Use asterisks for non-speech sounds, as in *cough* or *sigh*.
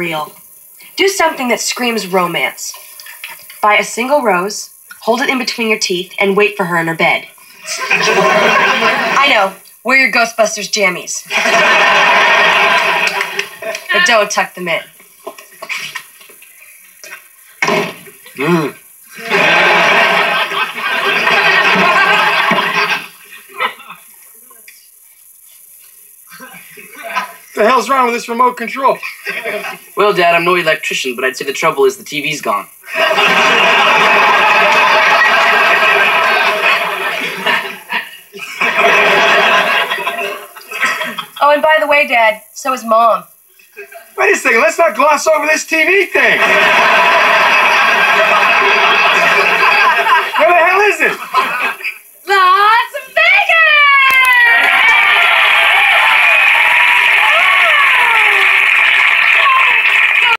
real. Do something that screams romance. Buy a single rose, hold it in between your teeth, and wait for her in her bed. I know, wear your Ghostbusters jammies. but don't tuck them in. Mm. *laughs* the hell's wrong with this remote control? *laughs* Well, Dad, I'm no electrician, but I'd say the trouble is the TV's gone. *laughs* Oh, and by the way, Dad, so is Mom. Wait a second, let's not gloss over this TV thing.